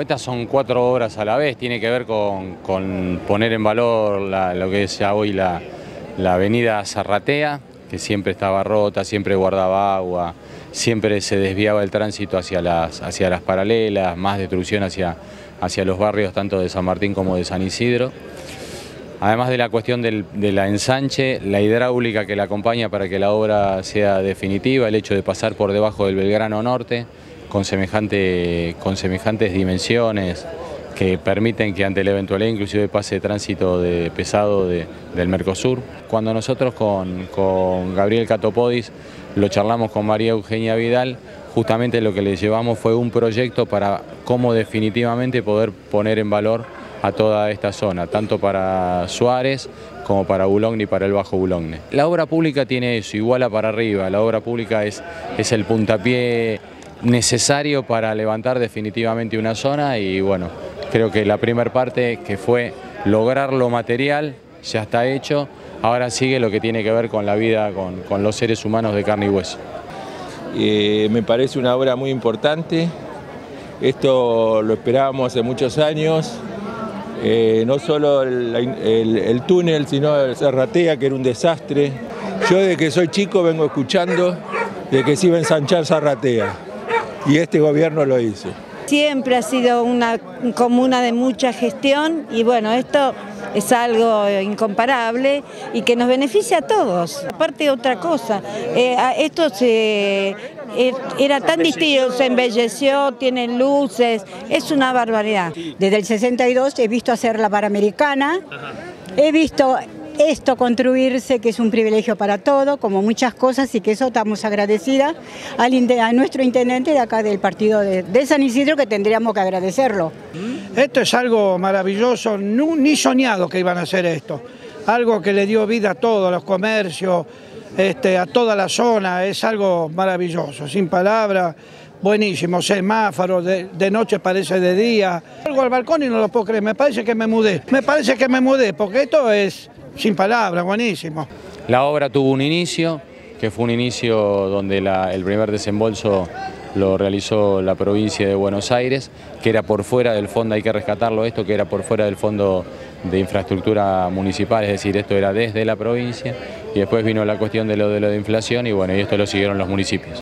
Estas son cuatro obras a la vez, tiene que ver con, poner en valor lo que es ya hoy la, avenida Zarratea, que siempre estaba rota, siempre guardaba agua, siempre se desviaba el tránsito hacia las, hacia las paralelas, más destrucción hacia, hacia los barrios tanto de San Martín como de San Isidro. Además de la cuestión del, de la ensanche, la hidráulica que la acompaña para que la obra sea definitiva, el hecho de pasar por debajo del Belgrano Norte, con, semejante, con semejantes dimensiones que permiten que ante la eventualidad inclusive pase tránsito de pesado del Mercosur. Cuando nosotros con, con Gabriel Catopodis lo charlamos con María Eugenia Vidal, justamente lo que le llevamos fue un proyecto para cómo definitivamente poder poner en valor a toda esta zona, tanto para Suárez como para Boulogne y para el Bajo Boulogne. La obra pública tiene eso, iguala para arriba, la obra pública es, es el puntapié necesario para levantar definitivamente una zona y bueno, creo que la primera parte que fue lograr lo material ya está hecho, ahora sigue lo que tiene que ver con la vida, con, los seres humanos de carne y hueso. Eh, me parece una obra muy importante, esto lo esperábamos hace muchos años, eh, no solo el, túnel, sino el Serratea, que era un desastre. Yo desde que soy chico vengo escuchando de que se iba a ensanchar Zarratea y este gobierno lo hizo. Siempre ha sido una comuna de mucha gestión y bueno, esto es algo incomparable y que nos beneficia a todos. Aparte otra cosa, eh, esto se, eh, era tan distinto, se embelleció, tienen luces, es una barbaridad. Desde el 62 he visto hacer la Panamericana, he visto esto construirse, que es un privilegio para todos, como muchas cosas, y que eso estamos agradecidas a nuestro intendente de acá del partido de, San Isidro, que tendríamos que agradecerlo. Esto es algo maravilloso, ni soñado que iban a hacer esto. Algo que le dio vida a todos los comercios, este, a toda la zona, es algo maravilloso, sin palabras buenísimo, semáforo, de, de, noche parece de día. Algo al balcón y no lo puedo creer, me parece que me mudé, me parece que me mudé, porque esto es sin palabras, buenísimo. La obra tuvo un inicio, que fue un inicio donde el primer desembolso lo realizó la provincia de Buenos Aires, que era por fuera del fondo, hay que rescatarlo esto, que era por fuera del fondo de infraestructura municipal, es decir, esto era desde la provincia, y después vino la cuestión de lo de, lo inflación y bueno, y esto lo siguieron los municipios.